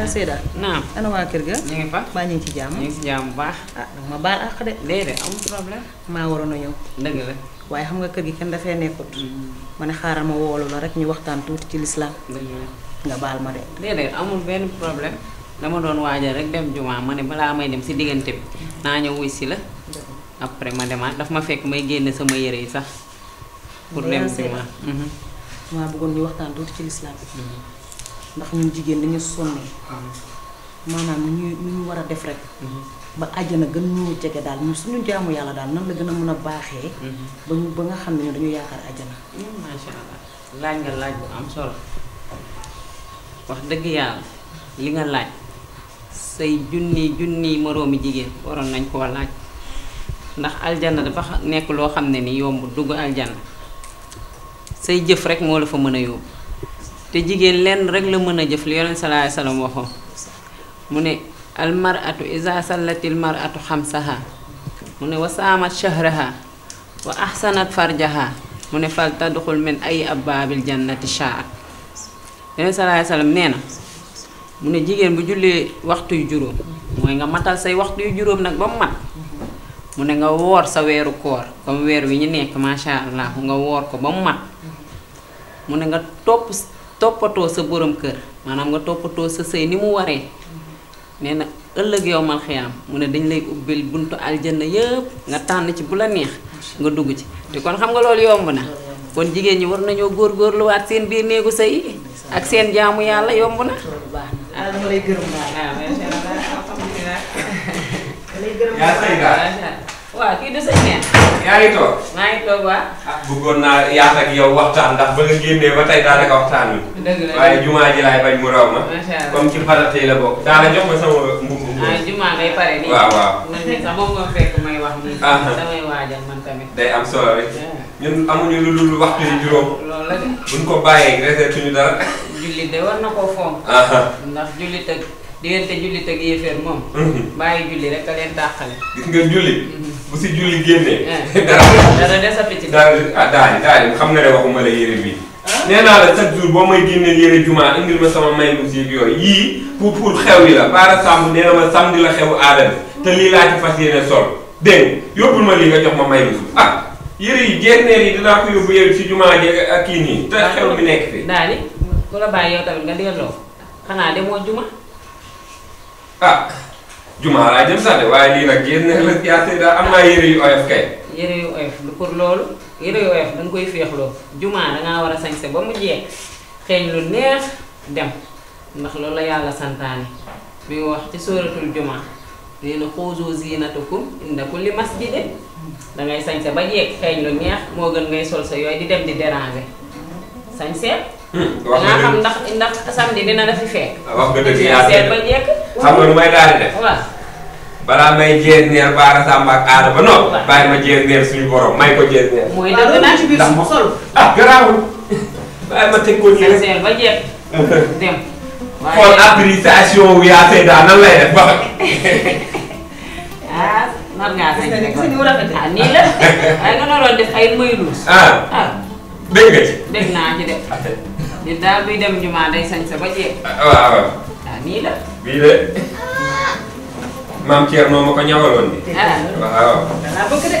yaa Seyda. naam ana waa kër ga. ñu ngi fa maa ñu ngi ci jàmm. ñu ngi ci jàmm bu baax. ah ma baal àq de. déedéet amul problème. maa waroon a ñëw. dëgg la. waaye xam nga kër gi kenn dafay nekkut. Mm. ma ne xaaral ma woolu la rek ñu waxtaan tuuti ci lislaam. nga baal ma de. déedéet amul benn problème. dama doon waajal rek dem jumaa ma ne balaa may dem si diggante bi naa ñëw wuy si la après ma demaat daf ma fekk may génne sama yére yi sax pour dem jumaa mhm. maa bëggoon ñu waxtaan tuuti ci lislaam mhm. ndax ñun jigéen dañu sonne mhm. maanaam ñu ñu war a def rek ba àjjana gën ñoo jege daal ñun suñu jaamu yàlla daal nan la gën a mën a baaxee ba ñu ba nga xam ne dañu yaakaar àjjana macha allah laaj nga laaj bu am solo wax dëgg yàlla li nga laaj say junni junni moroomi jigéen waroon nañ koo laaj ndax aljanna dafa xa- nekk loo xam ne ni yomb dugg aljanna say jëf rek moo la fa mën a yóbbu te jigéen lenn rek la mën a jëf li yonent sallallahu alayhi wasallam waxoon mu ne almaratu isa sallatil maratu xamsaha mu ne wasaamat shahraha wa ahsanat farjaha mu ne fal tadxul min ay abaabil jannati shaat yeneen salaay salaam nee na mu ne jigéen bu jullee waxtu yu juróom mooy nga matal say waxtu yu juróom nag ba mu mat mu ne nga woor sa weeru koor comme weer wi ñu nekk macha allah nga woor ko ba mu mat mu ne nga topp toppatoo sa borom kër maanaam nga toppatoo sa sëy ni mu waree nee na ëllëg yow mal xiyaam mu ne dañ lay ubbil buntu aljanna yëpp nga tànn ci bu la neex nga dugg ci te kon xam nga loolu yomb na kon jigéen ñi war nañoo góorgóorluwaat seen biir néegu sëy ak seen jaamu yàlla yomb na. ah dama lay gërëm daal. ah macha allah alhamdulilah. lay gërëm daal. waaw kii du sa ñeent. yaa ngi toog. maa ngi toog waaw. ah bëggoon naa yaat ak yow waxtaan ndax ba nga génnee ba tey daanaka waxtaan wi. dëgg la waaye jumaa ji laay bañ mu raw ma. macha allah comme ci farata yi la bokk. daana jox ma sama mbubb. ah jumaa ngay pare nii. waaw waaw. man de sax moom nga fekk may wax nii. Ah. damay waajal man tamit. day am solo rek. ñun amuñu lu dul waxtu yi juróom. loolu la de. buñ ko bàyyee resetuñu dara. jullit de war na koo fonk. Ah. ndax jullit ak. diggante jullit ak yéeféer moom. Mhm. bàyyi julli rek a leen tàqale. gis nga julli. Mhm. bu si julli génnee. Eh. dara dara desati ci. dara ah daal daal xam nga ne waxuma la yére bi. Ah. nee naa la chaque jour boo may génnee yére jumaa indil ma sama may lu si yooyu yii pour pour xew yi la par exemple nee na ma samedi la xew aadama te lii laa ci fas yéene sol dégg yóbbul ma lii nga jox ma may lu ah. yére yi génneel yi dinaa ko yóbbu yow ci jumaa ji ak kii nii. te xew mi nekk fi. daal di ku la bàyyi yow tamit nga delloo. xanaa demoo juma. ah juma laa jëm sax de waaye lii nag yéen la yaa tey daal am naa yére yu oyof kay. yére yu oyof lu pour loolu yére yu oyof dañ koy féexloo juma dangaa war a sañse ba mu jeex xeeñ lu neex dem ndax loolu la yàlla santaane mi ngi wax ci sóoratul juma. nee na xuuzu ziinatakum inda kulli masjidin dangay sañse ba jeeg xeeñ lu neex moo gën ngay sol sa yooyu di dem di déranger sañse hmm, dangaa xam ndax ndax samedi dina la fi fekk ah, wax nga dëgg yaa seet ba jekk xam nga lu may daal def waaw balaa may jeer neer baara sàmba ak aada ba noonu bàyyi ma jeer neer suñu borom may ko jeer neer mooy dëgg naa ci biir sol ah garaawul bàyyi ma teg ko nii rek ba jekk dem. waaye xool appréciation wu yaa Seyda nan lay def ba. ah nar ngaa sañ rek. gis nga ni mu rafetee. ah nii la waaye nga naroon def ay maylu. ah ah dégg nga ci. dégg naa ci def. nit daal buy dem jumaa day sañ sa ba jeex. waaw waaw. ah nii la. bii de maam Thierno ma ko ñawaloon bi. ah waaw. danaa bëgg de.